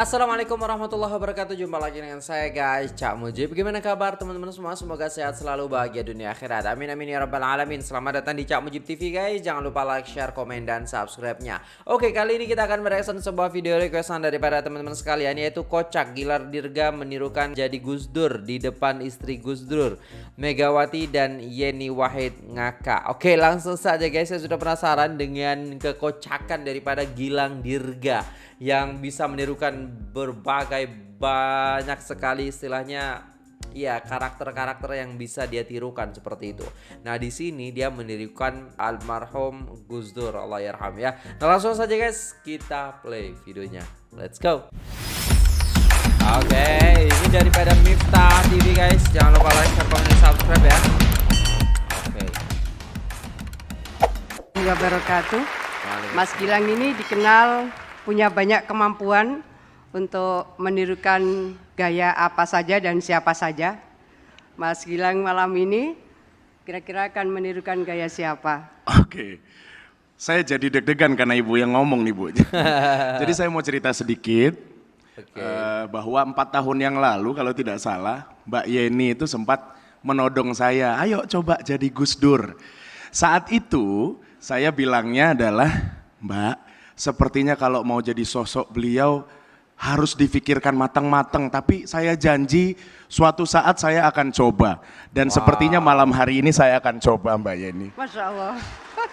Assalamualaikum warahmatullahi wabarakatuh. Jumpa lagi dengan saya guys Cak Mujib. Gimana kabar teman-teman semua? Semoga sehat selalu bahagia dunia akhirat. Amin amin ya rabbal alamin. Selamat datang di Cak Mujib TV guys. Jangan lupa like, share, komen, dan subscribe-nya. Oke kali ini kita akan mereaction sebuah video requestan daripada teman-teman sekalian Yaitu Kocak Gilar Dirga menirukan jadi Gus Dur Di depan istri Gus Dur. Megawati dan Yeni Wahid ngaka. Oke langsung saja guys. Saya sudah penasaran dengan kekocakan daripada Gilang Dirga Yang bisa menirukan berbagai banyak sekali istilahnya ya karakter-karakter yang bisa dia tirukan seperti itu. Nah di sini dia menirukan almarhum Gus Dur Allah yarham ya. Nah langsung saja guys kita play videonya. Let's go. Oke, okay, ini daripada Miftah TV guys. Jangan lupa like, share, komen, subscribe ya. Oke. Okay. wabarakatuh. Mas Gilang ini dikenal punya banyak kemampuan untuk menirukan gaya apa saja dan siapa saja. Mas Gilang malam ini kira-kira akan menirukan gaya siapa? Oke. Saya jadi deg-degan karena ibu yang ngomong nih bu. jadi saya mau cerita sedikit okay. uh, eh, bahwa empat tahun yang lalu kalau tidak salah Mbak Yeni itu sempat menodong saya, ayo coba jadi Gus Dur. Saat itu saya bilangnya adalah Mbak, sepertinya kalau mau jadi sosok beliau harus difikirkan matang-matang, tapi saya janji suatu saat saya akan coba. Dan wow. sepertinya malam hari ini saya akan coba Mbak Yeni. Masya Allah.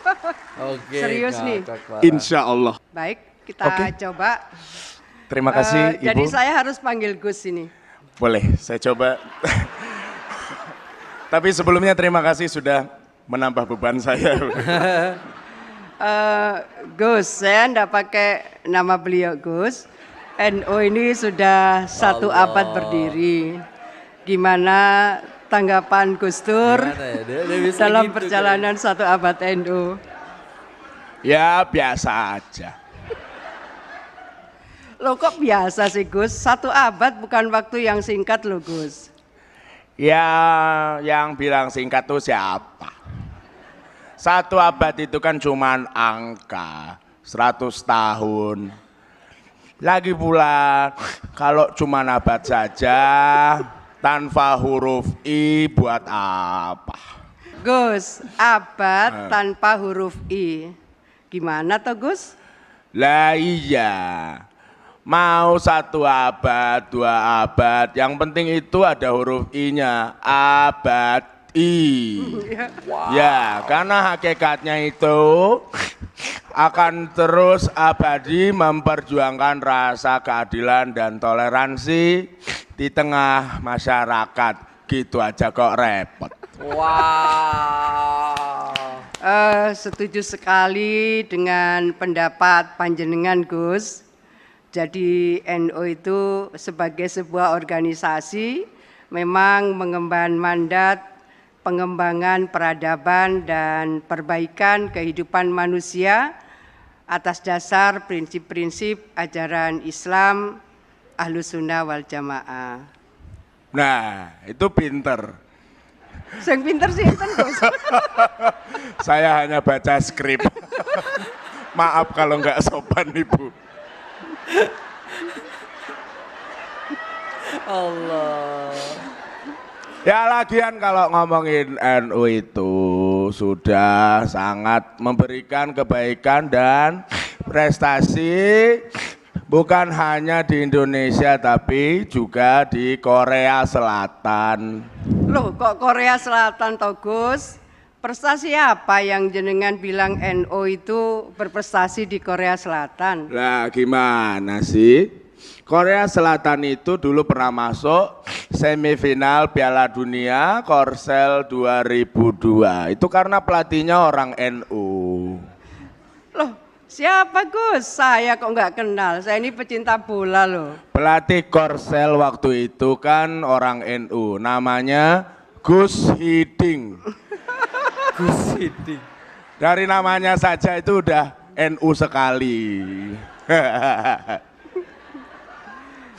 Oke. Serius nih. Insya Allah. Baik, kita okay. coba. Terima kasih uh, Ibu. Jadi saya harus panggil Gus ini. Boleh, saya coba. tapi sebelumnya terima kasih sudah menambah beban saya. uh, Gus, saya enggak pakai nama beliau Gus NU ini sudah satu Allah. abad berdiri. Gimana tanggapan Gus Dur ya? dia, dia dalam gitu, perjalanan kan? satu abad NU? Ya biasa aja. Lo kok biasa sih Gus? Satu abad bukan waktu yang singkat lo Gus. Ya yang bilang singkat tuh siapa? Satu abad itu kan cuman angka, 100 tahun, lagi pula kalau cuma nabat saja tanpa huruf I buat apa? Gus, abad uh. tanpa huruf I. Gimana toh Gus? Lah iya. Mau satu abad, dua abad, yang penting itu ada huruf I-nya. Abad I. wow. Ya, karena hakikatnya itu akan terus abadi memperjuangkan rasa keadilan dan toleransi di tengah masyarakat. Gitu aja kok repot. Wow. Uh, setuju sekali dengan pendapat panjenengan Gus. Jadi NU itu sebagai sebuah organisasi memang mengemban mandat pengembangan peradaban dan perbaikan kehidupan manusia atas dasar prinsip-prinsip ajaran Islam Ahlus Sunnah wal Jamaah. Nah, itu pinter. Yang pinter sih kan Saya hanya baca skrip. Maaf kalau nggak sopan Ibu. Allah. Ya lagian kalau ngomongin NU itu sudah sangat memberikan kebaikan dan prestasi bukan hanya di Indonesia tapi juga di Korea Selatan. Loh kok Korea Selatan toh Gus? Prestasi apa yang jenengan bilang NU itu berprestasi di Korea Selatan? Lah gimana sih? Korea Selatan itu dulu pernah masuk semifinal Piala Dunia Korsel 2002. Itu karena pelatihnya orang NU. Loh, siapa Gus? Saya kok nggak kenal. Saya ini pecinta bola loh. Pelatih Korsel waktu itu kan orang NU. Namanya Gus Hiding. Gus Hiding. Dari namanya saja itu udah NU sekali.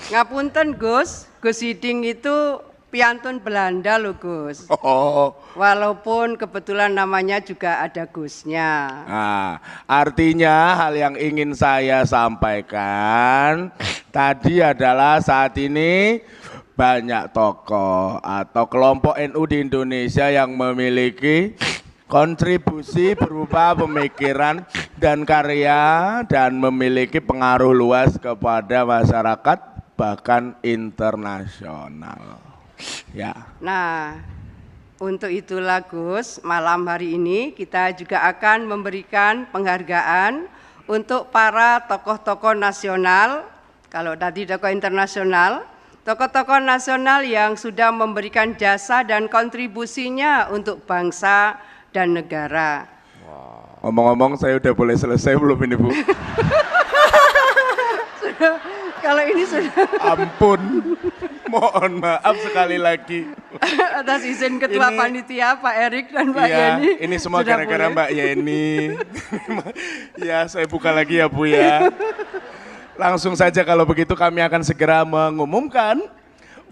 Ngapunten Gus, Gus Hiding itu piantun Belanda loh Gus. Oh. Walaupun kebetulan namanya juga ada Gusnya. Nah, artinya hal yang ingin saya sampaikan tadi adalah saat ini banyak tokoh atau kelompok NU di Indonesia yang memiliki kontribusi berupa pemikiran dan karya dan memiliki pengaruh luas kepada masyarakat bahkan internasional. Ya. Nah, untuk itulah Gus, malam hari ini kita juga akan memberikan penghargaan untuk para tokoh-tokoh nasional, kalau tadi tokoh internasional, tokoh-tokoh nasional yang sudah memberikan jasa dan kontribusinya untuk bangsa dan negara. Ngomong-ngomong saya udah boleh selesai belum ini Bu? Kalau ini sudah Ampun. Mohon maaf sekali lagi. atas izin Ketua Ini- Panitia Pak Erik dan Pak Iya, Yeni. ini semua gara-gara. Mbak Yeni. ya, saya buka lagi ya Bu ya. Langsung saja kalau begitu kami akan segera mengumumkan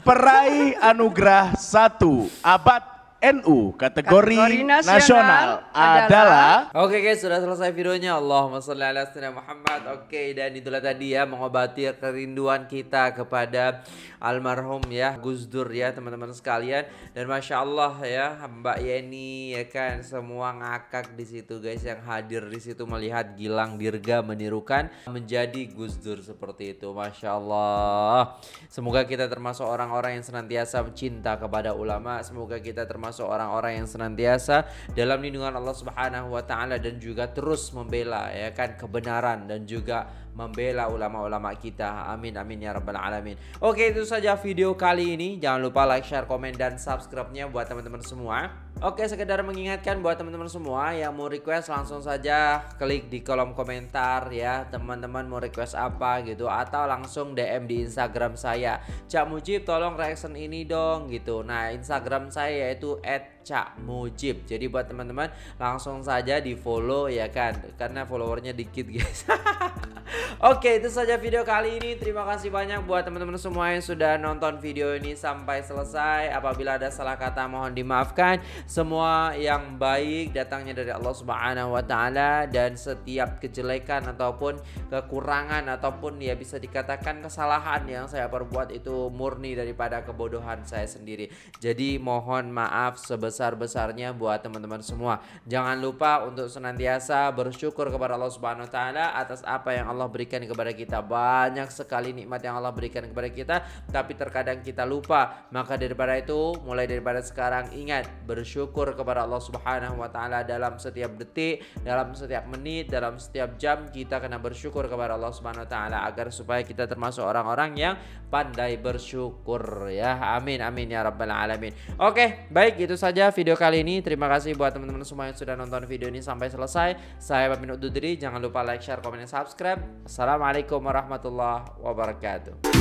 peraih anugerah satu abad NU kategori, Kategori nasional nasional, adalah Oke guys, sudah selesai videonya. Allahumma sholli ala sayyidina Muhammad. Oke, dan itulah tadi ya mengobati kerinduan kita kepada almarhum ya Gus Dur ya teman-teman sekalian. Dan masya Allah ya Mbak Yeni ya kan semua ngakak di situ guys yang hadir di situ melihat Gilang Dirga menirukan menjadi Gus Dur seperti itu. Masya Allah. Semoga kita termasuk orang-orang yang senantiasa cinta kepada ulama. Semoga kita termasuk orang-orang yang senantiasa dalam lindungan Allah Subhanahu wa taala dan juga terus membela ya kan kebenaran dan juga membela ulama-ulama kita. Amin amin ya rabbal alamin. Oke, itu saja video kali ini. Jangan lupa like, share, komen dan subscribe-nya buat teman-teman semua. Oke, sekedar mengingatkan buat teman-teman semua yang mau request langsung saja klik di kolom komentar ya. Teman-teman mau request apa gitu atau langsung DM di Instagram saya. Cak Mujib tolong reaction ini dong gitu. Nah, Instagram saya yaitu @cakmujib. Jadi buat teman-teman langsung saja di follow ya kan karena followernya dikit guys. Oke, itu saja video kali ini. Terima kasih banyak buat teman-teman semua yang sudah nonton video ini sampai selesai. Apabila ada salah kata mohon dimaafkan. Semua yang baik datangnya dari Allah Subhanahu wa taala dan setiap kejelekan ataupun kekurangan ataupun ya bisa dikatakan kesalahan yang saya perbuat itu murni daripada kebodohan saya sendiri. Jadi mohon maaf sebesar-besarnya buat teman-teman semua. Jangan lupa untuk senantiasa bersyukur kepada Allah Subhanahu wa taala atas apa yang Allah berikan kepada kita. Banyak sekali nikmat yang Allah berikan kepada kita, tapi terkadang kita lupa. Maka daripada itu, mulai daripada sekarang ingat bersyukur kepada Allah Subhanahu wa taala dalam setiap detik, dalam setiap menit, dalam setiap jam kita kena bersyukur kepada Allah Subhanahu wa taala agar supaya kita termasuk orang-orang yang pandai bersyukur ya. Amin amin ya rabbal alamin. Oke, baik itu saja video kali ini. Terima kasih buat teman-teman semua yang sudah nonton video ini sampai selesai. Saya undur diri. Jangan lupa like, share, komen, dan subscribe. Assalamualaikum warahmatullahi wabarakatuh.